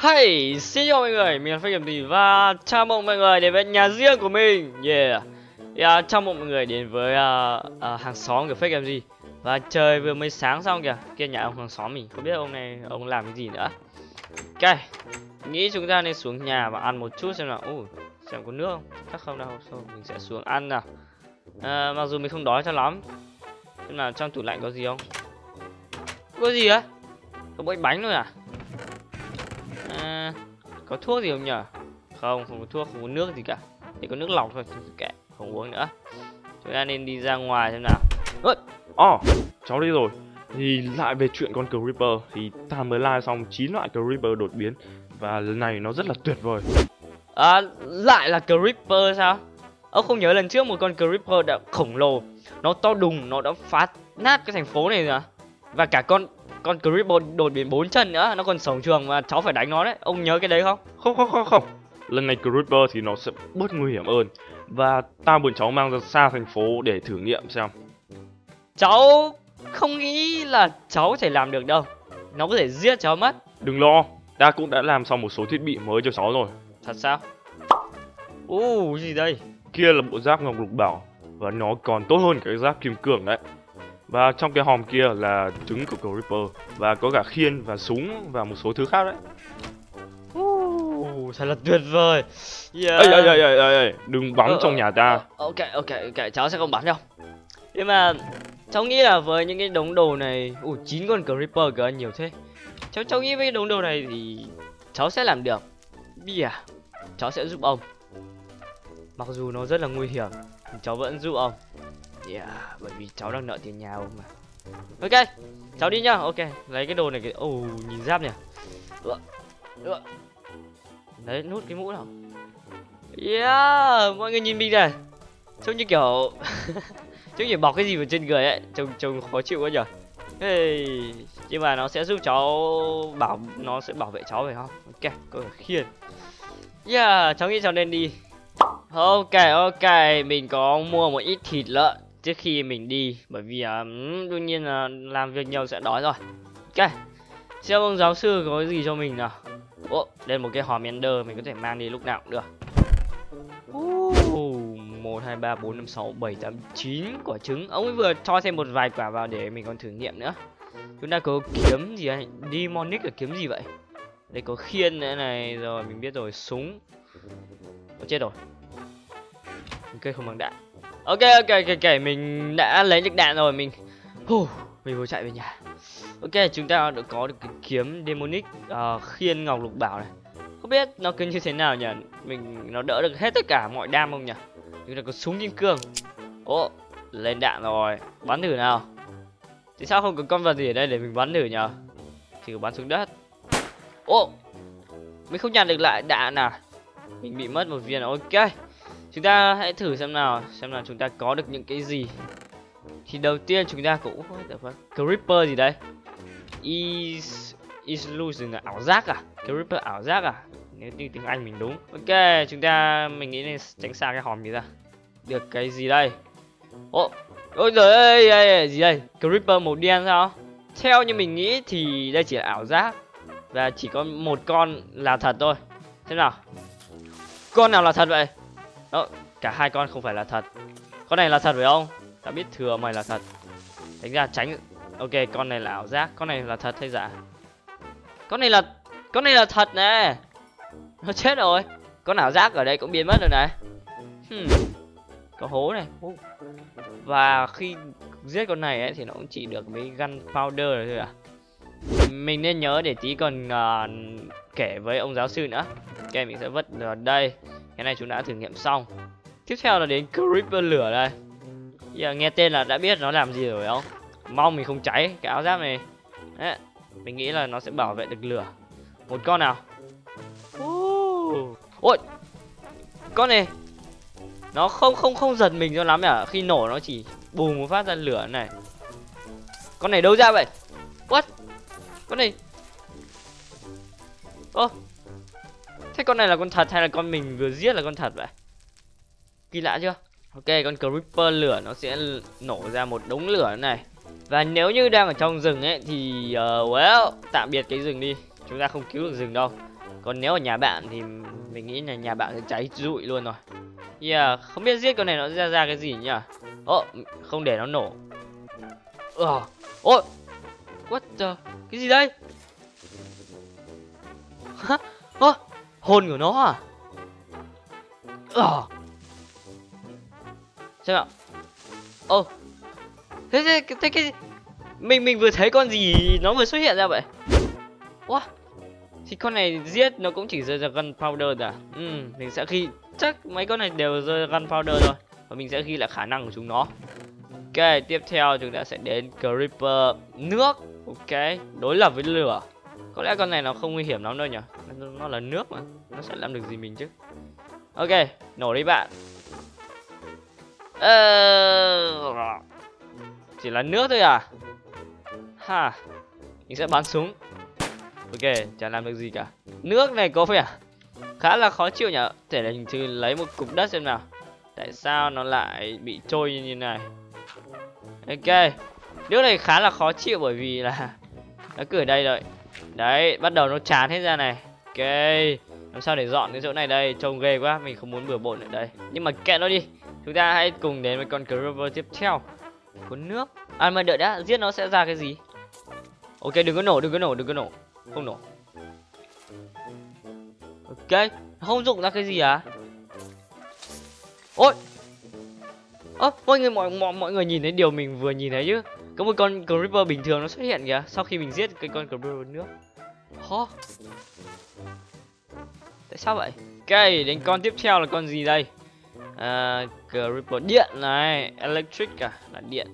Hey, xin chào mọi người, mình là Phách Kiểm Tỷ và chào mừng mọi người đến với nhà riêng của mình. Yeah, yeah chào mừng mọi người đến với uh, uh, hàng xóm của Fake MG Và trời vừa mới sáng xong kìa, kia nhà ông hàng xóm mình, không biết ông này, ông làm cái gì nữa. Ok, nghĩ chúng ta nên xuống nhà và ăn một chút xem nào. Ui, xem có nước không, chắc không đâu, so, mình sẽ xuống ăn nào. Uh, Mặc dù mình không đói cho lắm Nhưng mà trong tủ lạnh có gì không? Có gì á? Có mỗi bánh thôi à? Có thuốc gì không nhở? Không, không có thuốc, không có nước gì cả. Chỉ có nước lọc thôi, kệ, không uống nữa. Chúng ta nên đi ra ngoài xem nào. Ôi, oh, cháu đi rồi. Thì lại về chuyện con Creeper thì ta mới like xong 9 loại Creeper đột biến và lần này nó rất là tuyệt vời. À, lại là Creeper sao? Ông không nhớ lần trước một con Creeper đã khổng lồ, nó to đùng, nó đã phá nát cái thành phố này rồi à? Và cả con con Creeper đột biến bốn chân nữa nó còn sống trường và cháu phải đánh nó đấy. Ông nhớ cái đấy không? Không không không không. Lần này Creeper thì nó sẽ bớt nguy hiểm hơn. Và ta muốn cháu mang ra xa thành phố để thử nghiệm xem. Cháu không nghĩ là cháu thể làm được đâu. Nó có thể giết cháu mất. Đừng lo ta cũng đã làm xong một số thiết bị mới cho cháu rồi. Thật sao? U gì đây? Kia là bộ giáp ngọc lục bảo và nó còn tốt hơn cái giáp kim cương đấy và trong cái hòm kia là trứng của Creeper Và có cả khiên và súng và một số thứ khác đấy. Uh, Thật là tuyệt vời. Yeah. ê, ê, ê, ê, ê, Đừng bắn uh, trong nhà ta. uh, Ok, ok, ok, cháu sẽ không bắn đâu. Nhưng mà cháu nghĩ là với những cái đống đồ này Ủa, 9 con Creeper kìa nhiều thế. Cháu cháu nghĩ với cái đống đồ này thì cháu sẽ làm được. Bây à cháu sẽ giúp ông. Mặc dù nó rất là nguy hiểm Cháu vẫn giúp ông Yeah, bởi vì cháu đang nợ tiền nhà ông mà. Ok, cháu đi nhá. Ok, lấy cái đồ này cái. Ồ, oh, nhìn giáp nhỉ. Đấy, nút cái mũ nào. Yeah, mọi người nhìn mình này. Trông như kiểu trông như bọc cái gì vào trên người ấy, trông trông khó chịu quá nhỉ. Hey, nhưng mà nó sẽ giúp cháu bảo nó sẽ bảo vệ cháu phải không? Ok, có khiên. Yeah, cháu nghĩ cháu nên đi. Ok, ok, mình có mua một ít thịt lợn trước khi mình đi bởi vì um, đương nhiên là làm việc nhiều sẽ đói rồi. Ok xem ông giáo sư có gì cho mình nào? Ồ, đây một cái hòm ender mình có thể mang đi lúc nào cũng được. Một hai ba bốn năm sáu bảy tám chín quả trứng. Ông ấy vừa cho thêm một vài quả vào để mình còn thử nghiệm nữa. Chúng ta có kiếm gì đây demonic là kiếm gì vậy? Đây có khiên nữa này rồi mình biết rồi súng. Ôi, chết rồi. Ok không bằng đạn ok ok ok ok mình đã lấy được đạn rồi mình Hù, mình vừa chạy về nhà. Ok chúng ta đã có được cái kiếm demonic uh, khiên ngọc lục bảo này. Không biết nó cứ như thế nào nhỉ? Mình nó đỡ được hết tất cả mọi đam không nhỉ? Chúng ta có súng kim cương. Ố lên đạn rồi. Bắn thử nào. Thì sao không có con vật gì ở đây để mình bắn thử nhỉ? Chỉ bắn xuống đất. Ô mình không nhặt được lại đạn à? Mình bị mất một viên ok. Chúng ta hãy thử xem nào Xem là chúng ta có được những cái gì. Thì đầu tiên chúng ta cũng Creeper gì đây? Is Illusion là ảo giác à? Creeper ảo giác à? Nếu như tiếng Anh mình đúng. Ok chúng ta Mình nghĩ nên tránh xa cái hòm gì ra. Được cái gì đây? Ô Ôi trời ơi, ơi, gì đây? Creeper màu đen sao? Theo như mình nghĩ thì đây chỉ là ảo giác. Và chỉ có một con là thật thôi. Thế nào. Con nào là thật vậy? Đó, cả hai con không phải là thật. Con này là thật phải không? Ta biết thừa mày là thật. Đánh ra tránh. Ok, con này là ảo giác. Con này là thật hay giả? Con này là Con này là thật nè. Nó chết rồi. Con ảo giác ở đây cũng biến mất rồi này. Hmm. Có hố này. Và khi giết con này ấy, thì nó cũng chỉ được mấy gun powder rồi thôi à. Mình nên nhớ để tí còn uh, kể với ông giáo sư nữa. Ok, mình sẽ vứt ở đây cái này chúng đã thử nghiệm xong. Tiếp theo là đến creeper lửa đây. Giờ nghe tên là đã biết nó làm gì rồi không? Mong mình không cháy cái áo giáp này. Đấy, mình nghĩ là nó sẽ bảo vệ được lửa. Một con nào? Ôi con này. Nó không không không giật mình cho lắm nhở khi nổ nó chỉ bùng một phát ra lửa này. Con này đâu ra vậy? What? Con này. Ô Thế con này là con thật hay là con mình vừa giết là con thật vậy? Kỳ lạ chưa? Ok, con Creeper lửa nó sẽ nổ ra một đống lửa này. Và nếu như đang ở trong rừng ấy thì uh, well, tạm biệt cái rừng đi. Chúng ta không cứu được rừng đâu. Còn nếu ở nhà bạn thì mình nghĩ là nhà bạn sẽ cháy rụi luôn rồi. Yeah không biết giết con này nó ra ra cái gì nhỉ? Ồ không để nó nổ. Ờ ôi what the cái gì đây? Hả? Oh, hồn của nó à? Ờ. Xem nào. Ô. Thế thế thế cái mình mình vừa thấy con gì nó vừa xuất hiện ra vậy? Wow thì con này giết nó cũng chỉ rơi ra gunpowder à? Ừ mình sẽ ghi chắc mấy con này đều rơi ra gunpowder rồi và mình sẽ ghi lại khả năng của chúng nó. Ok, tiếp theo chúng ta sẽ đến creeper nước. Ok, đối lập với lửa. Có lẽ con này nó không nguy hiểm lắm đâu nhỉ? Nó, là nước mà nó sẽ làm được gì mình chứ? Ok nổ đi bạn. Ờ... chỉ là nước thôi à? Ha mình sẽ bắn súng. Ok chẳng làm được gì cả. Nước này có vẻ khá là khó chịu nhở thể là thử lấy một cục đất xem nào. Tại sao nó lại bị trôi như này? Ok nước này khá là khó chịu bởi vì là nó cứ ở đây rồi đấy bắt đầu nó tràn hết ra này ok. Làm sao để dọn cái chỗ này đây? Trông ghê quá mình không muốn bừa bộn ở đây. Nhưng mà kệ nó đi. Chúng ta hãy cùng đến với con Grover tiếp theo. Cuốn nước. À mà đợi đã giết nó sẽ ra cái gì? Ok đừng có nổ đừng có nổ đừng có nổ. Không nổ. Ok. Không dụng ra cái gì à? Ôi. Ơ mọi người mọi, mọi mọi người nhìn thấy điều mình vừa nhìn thấy chứ. Có một con creeper bình thường nó xuất hiện kìa sau khi mình giết cái con creeper nước. Khó tại sao vậy? Ok đến con tiếp theo là con gì đây? À, creeper điện này electric à? Là điện.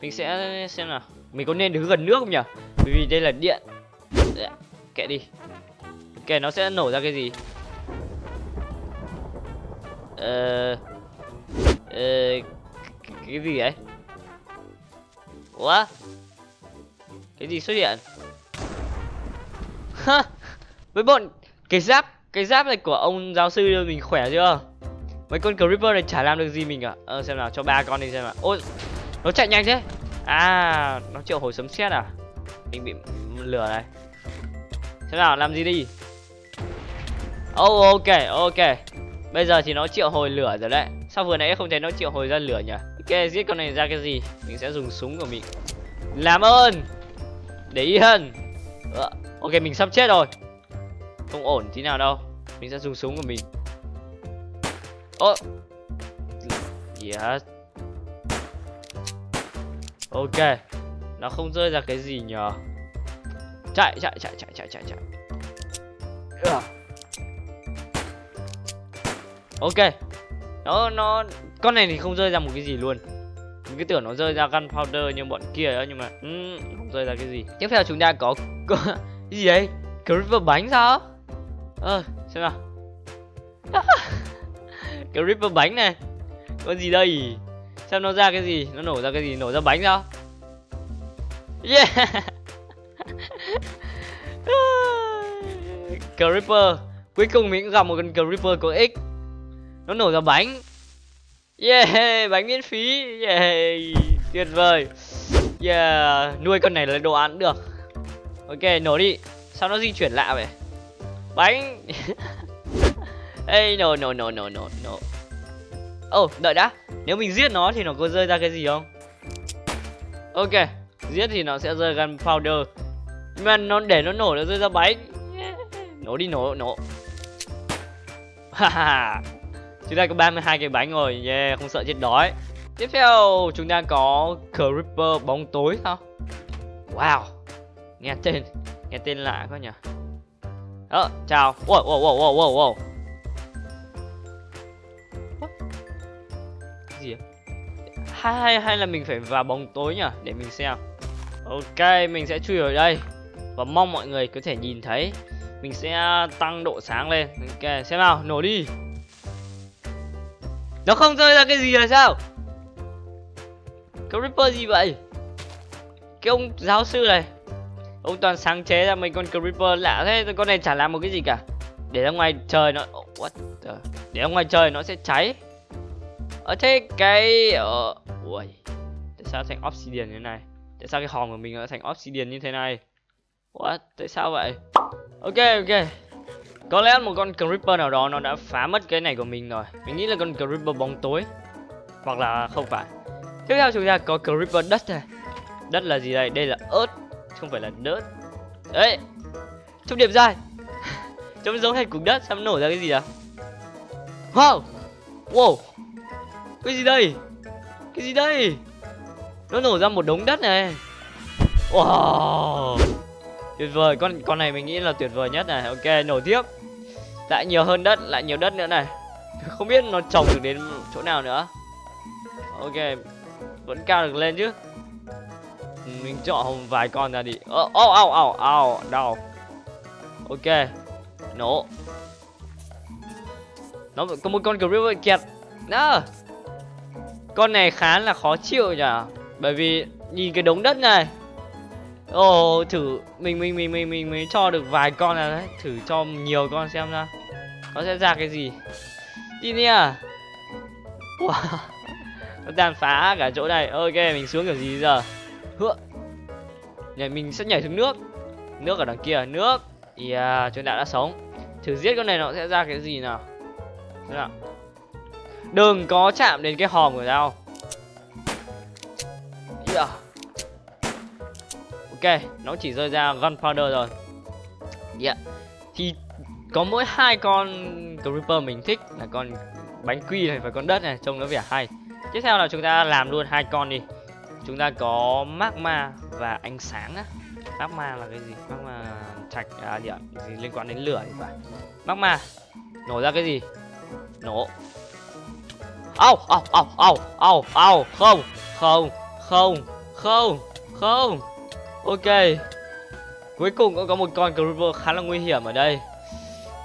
Mình sẽ xem nào. Mình có nên đứng gần nước không nhỉ? Bởi vì đây là điện. Dạ, kệ đi. Ok nó sẽ nổ ra cái gì? Ờ ờ cái gì ấy? Ủa? Cái gì xuất hiện? Ha với bọn cái giáp cái giáp này của ông giáo sư mình khỏe chưa? Mấy con creeper này chả làm được gì mình cả ờ xem nào cho ba con đi xem nào. Ôi nó chạy nhanh thế. À nó triệu hồi sấm sét à? Mình bị lửa này. Xem nào làm gì đi? Oh ok ok. Bây giờ thì nó triệu hồi lửa rồi đấy. Sao vừa nãy không thấy nó triệu hồi ra lửa nhỉ? Ok giết con này ra cái gì? Mình sẽ dùng súng của mình. Làm ơn! Để ý hơn. Ờ, ok mình sắp chết rồi không ổn tí nào đâu. Mình sẽ dùng súng của mình. Ô oh. yes ok. Nó không rơi ra cái gì nhờ. Chạy chạy chạy chạy chạy chạy chạy. Ok. Nó nó con này thì không rơi ra một cái gì luôn. Mình cứ tưởng nó rơi ra gunpowder như bọn kia đó nhưng mà um, không rơi ra cái gì. Tiếp theo chúng ta có, có cái gì đấy creeper bánh sao? Ơ à, xem nào. Creeper bánh này có gì đây? Xem nó ra cái gì nó nổ ra cái gì nổ ra bánh sao? Yeah. Creeper cuối cùng mình cũng gặp một con creeper có ích nó nổ ra bánh. Yeah bánh miễn phí. Yeah tuyệt vời. Yeah nuôi con này là đồ ăn được. Ok nổ đi. Sao nó di chuyển lạ vậy? Bánh. Ê, no no no no no no. Oh đợi đã. Nếu mình giết nó thì nó có rơi ra cái gì không? Ok, giết thì nó sẽ rơi gunpowder nhưng mà nó để nó nổ, nó rơi ra bánh. Nổ đi, nổ nổ. Haha chúng ta có 32 cái bánh rồi. Yeah, không sợ chết đói. Tiếp theo, chúng ta có creeper bóng tối sao? Wow, nghe tên nghe tên lạ quá nhỉ ờ chào. Wow wow wow wow wow wow. Gì hay hay hay là mình phải vào bóng tối nhỉ? Để mình xem. Ok, mình sẽ chui ở đây. Và mong mọi người có thể nhìn thấy. Mình sẽ tăng độ sáng lên. Ok, xem nào. Nổ đi. Nó không rơi ra cái gì là sao? Cái ripper gì vậy? Cái ông giáo sư này ông toàn sáng chế ra mấy con creeper lạ thế con này chả làm một cái gì cả. Để ra ngoài trời nó what the... để ra ngoài trời nó sẽ cháy. Ở thế cái ở ui, tại sao thành obsidian như thế này? Tại sao cái hòm của mình nó thành obsidian như thế này? What? Tại sao vậy? Ok ok. Có lẽ một con Creeper nào đó nó đã phá mất cái này của mình rồi. Mình nghĩ là con Creeper bóng tối. Hoặc là không phải. Tiếp theo chúng ta có Creeper đất này. Đất là gì đây? Đây là ớt không phải là nớt Đấy. Trông đẹp dài, Trông giống hệt cục đất Sao nổ ra cái gì à? Wow. Wow. Cái gì đây? Cái gì đây? Nó nổ ra một đống đất này. Wow. Tuyệt vời. Con con này mình nghĩ là tuyệt vời nhất này. Ok nổ tiếp. Lại nhiều hơn đất Lại nhiều đất nữa này. Không biết nó trồng được đến chỗ nào nữa. Ok. Vẫn cao được lên chứ. Mình chọn vài con ra đi. Ô ô ô ô ô Đau. Ok. Nổ. Nó có một con Creeper kẹt. Đó Con này khá là khó chịu nhỉ. Bởi vì nhìn cái đống đất này. Ồ, thử mình mình mình mình mình mới cho được vài con là đấy. Thử cho nhiều con xem ra. Nó sẽ ra cái gì? Đi nha. À. Wow Nó tàn phá cả chỗ này. Ok, mình xuống kiểu gì giờ? Hựa Nhảy mình sẽ nhảy xuống nước Nước ở đằng kia nước Yeah à, chúng ta đã sống Thử giết con này nó sẽ ra cái gì nào Thế nào Đừng có chạm đến cái hòm của tao Yeah Ok, nó chỉ rơi ra gunpowder rồi. Yeah. Thì có mỗi hai con creeper mình thích là con bánh quy này và con đất này trông nó vẻ hay. Tiếp theo là chúng ta làm luôn hai con đi. Chúng ta có magma và ánh sáng á. Magma là cái gì? Magma thạch à điện gì liên quan đến lửa thì phải. Magma nổ ra cái gì? Nổ. Au au au au au au không không không không không Ok Cuối cùng cũng có một con Creeper khá là nguy hiểm ở đây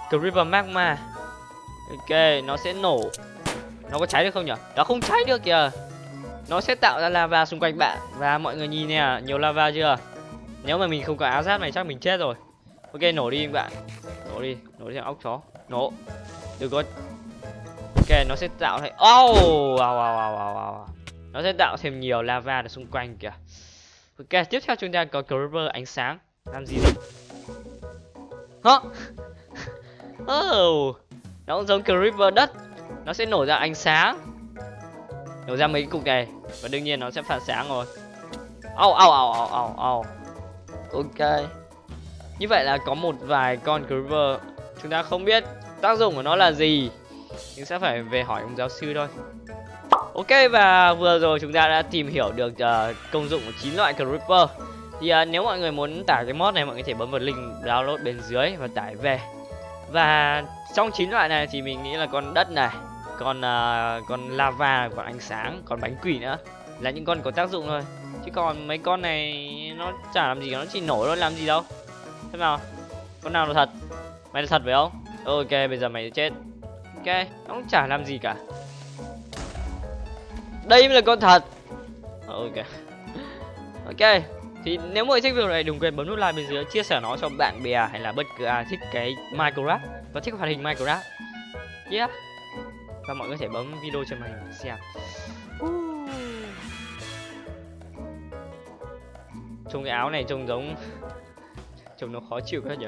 Creeper Magma Ok, nó sẽ nổ Nó có cháy được không nhỉ? Nó không cháy được kìa nó sẽ tạo ra lava xung quanh bạn Và mọi người nhìn nè, nhiều lava chưa? Nếu mà mình không có áo giáp này chắc mình chết rồi. Ok, nổ đi bạn. Nổ đi, nổ đi ốc chó. Nổ. Đừng có Ok, nó sẽ tạo thành Oh, wow, wow, wow, wow, wow. Nó sẽ tạo thêm nhiều lava ở xung quanh kìa. Ok, tiếp theo chúng ta có Creeper ánh sáng. Làm gì đây? Hả? Oh Nó cũng giống Creeper đất. Nó sẽ nổ ra ánh sáng. Nổ ra mấy cái cục này Và đương nhiên nó sẽ phản sáng rồi. Au au au au au au. Ok. Như vậy là có một vài con Creeper Chúng ta không biết tác dụng của nó là gì Nhưng sẽ phải về hỏi ông giáo sư thôi. Ok và vừa rồi chúng ta đã tìm hiểu được uh, công dụng của chín loại Creeper Thì uh, nếu mọi người muốn tải cái mod này mọi người có thể bấm vào link download bên dưới và tải về. Và trong chín loại này thì mình nghĩ là con đất này còn uh, à, còn lava, còn ánh sáng, còn bánh quỷ nữa. Là những con có tác dụng thôi. Chứ còn mấy con này nó chả làm gì cả, nó chỉ nổ thôi làm gì đâu. Thế nào? Con nào là thật? Mày là thật phải không? Ok bây giờ mày chết. Ok, nó cũng chả làm gì cả. Đây mới là con thật. Ok. Ok thì nếu mọi thích video này đừng quên bấm nút like bên dưới chia sẻ nó cho bạn bè hay là bất cứ ai thích cái minecraft. Và thích hoạt hình minecraft? Yeah và mọi người có thể bấm video trên màn hình xem. Trông cái áo này trông giống trông nó khó chịu quá nhỉ